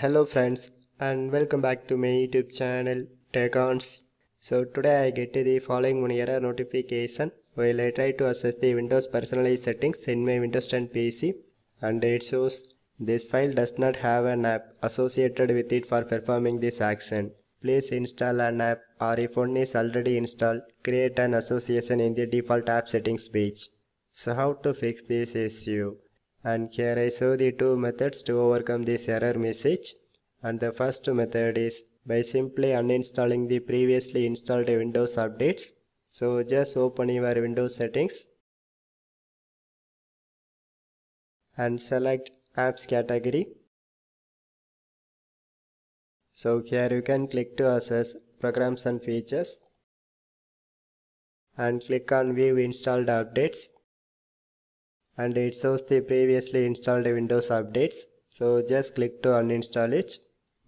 Hello friends and welcome back to my YouTube channel Teconz. So today I get the following one error notification while I try to access the Windows personalized settings in my Windows 10 PC and it shows this file does not have an app associated with it for performing this action. Please install an app or if one is already installed, create an association in the default app settings page. So how to fix this issue? And here I show the two methods to overcome this error message. And the first method is by simply uninstalling the previously installed Windows updates. So just open your Windows settings and select apps category. So here you can click to access programs and features and click on view installed updates and it shows the previously installed Windows updates. So just click to uninstall it.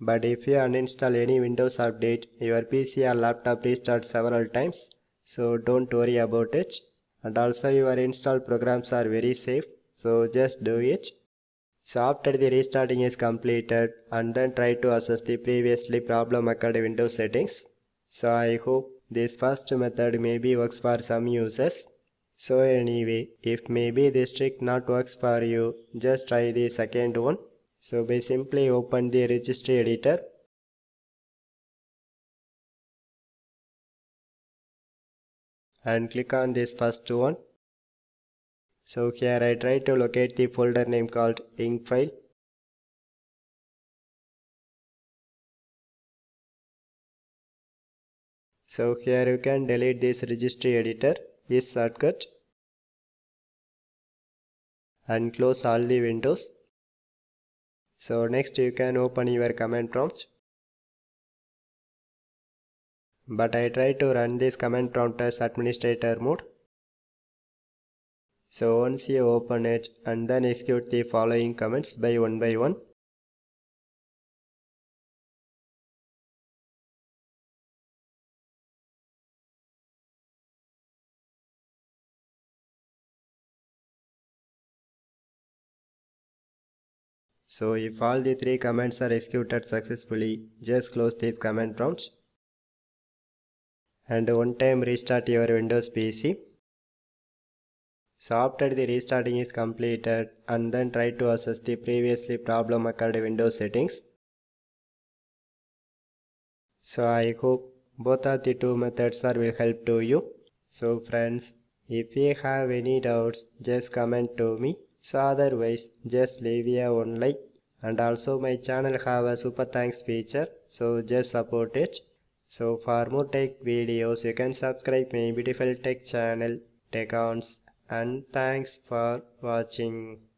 But if you uninstall any Windows update, your PC or laptop restarts several times. So don't worry about it. And also your installed programs are very safe. So just do it. So after the restarting is completed and then try to access the previously problem occurred Windows settings. So I hope this first method maybe works for some users. So anyway, if maybe this trick not works for you, just try the second one. So by simply open the registry editor. And click on this first one. So here I try to locate the folder name called ink file. So here you can delete this registry editor is shortcut and close all the windows. So next you can open your command prompt. But I try to run this command prompt as administrator mode. So once you open it and then execute the following commands by one by one. So if all the three commands are executed successfully, just close these command prompts and one time restart your Windows PC. So after the restarting is completed and then try to access the previously problem occurred Windows settings. So I hope both of the two methods are will help to you. So friends, if you have any doubts, just comment to me. So otherwise, just leave a one like and also my channel have a super thanks feature. So just support it. So for more tech videos, you can subscribe my beautiful tech channel, Teconz and thanks for watching.